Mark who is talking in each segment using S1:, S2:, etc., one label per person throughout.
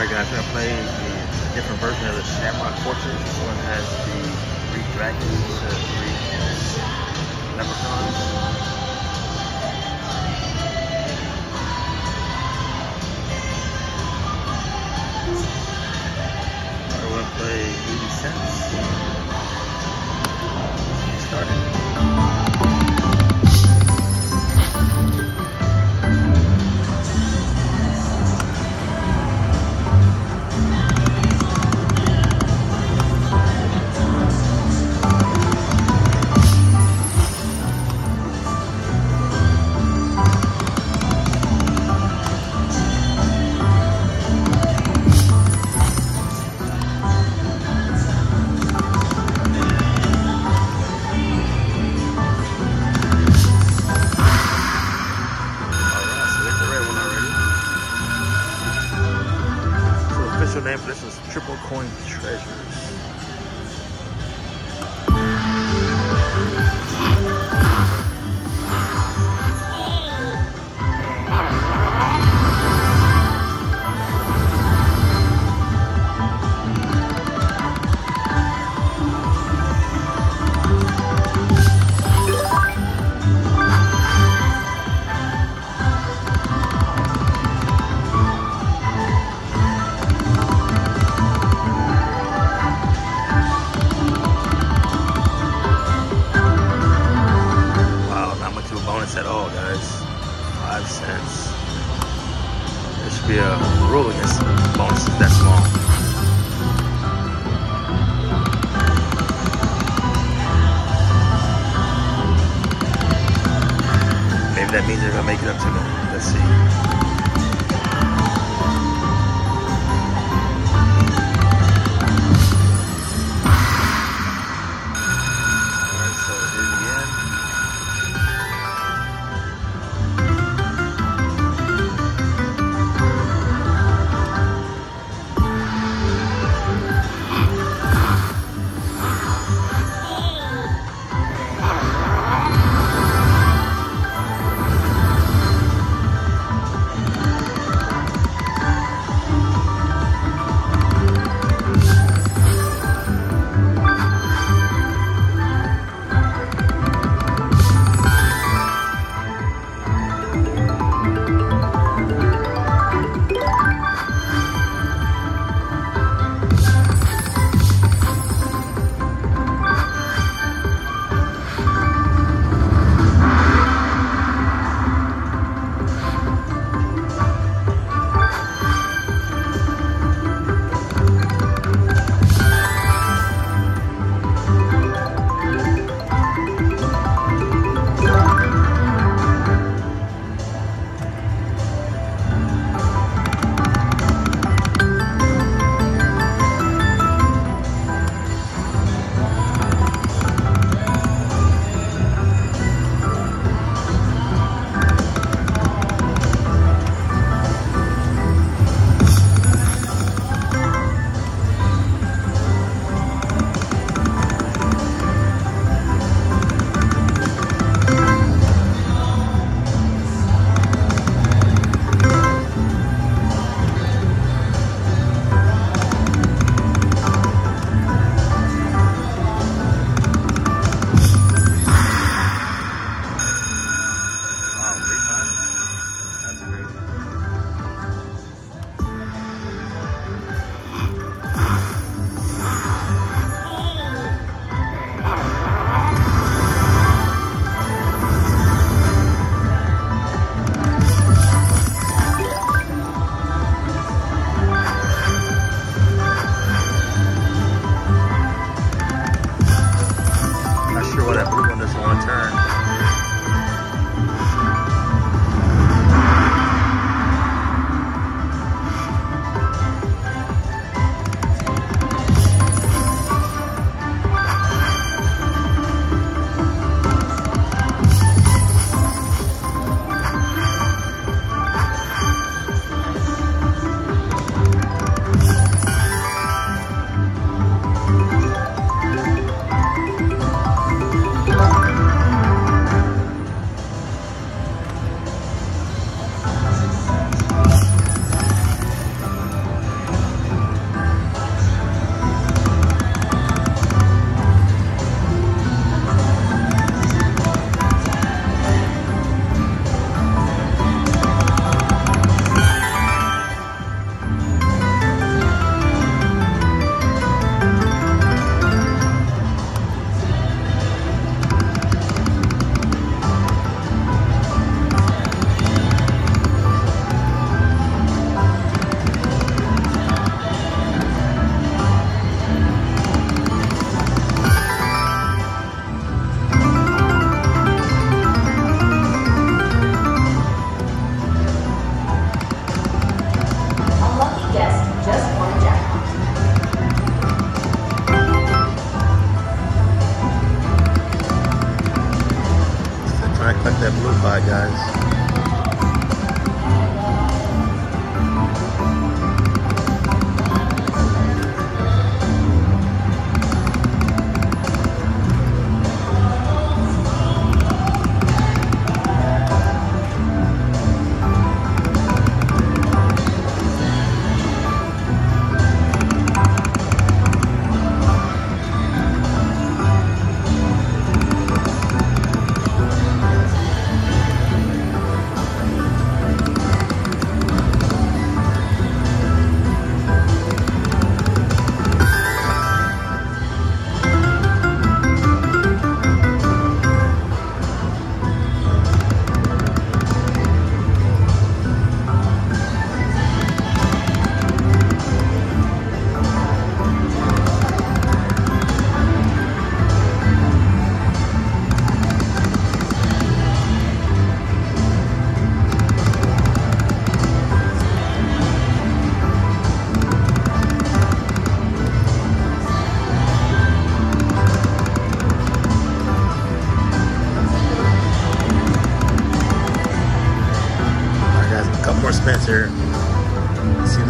S1: Alright guys, we're gonna play a different version of the Shamrock Fortune. This one has the three dragons, uh, three leprechauns. So name for this is Triple Coin Treasures. A rule against that small. Maybe that means they're gonna make it up to me. Let's see.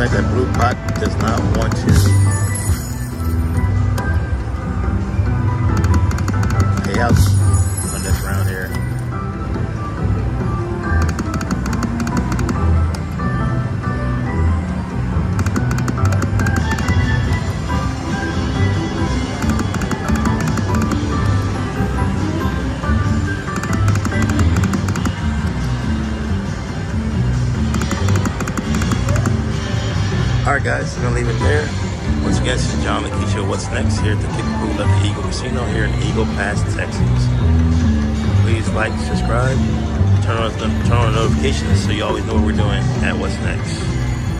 S1: Like that blue pot does not want to pay out Alright guys, I'm gonna leave it there. Once again, this is John Lakeisha. What's next here at the Kickapoo at the Eagle Casino here in Eagle Pass, Texas. Please like, subscribe, turn on turn on notifications so you always know what we're doing at What's Next.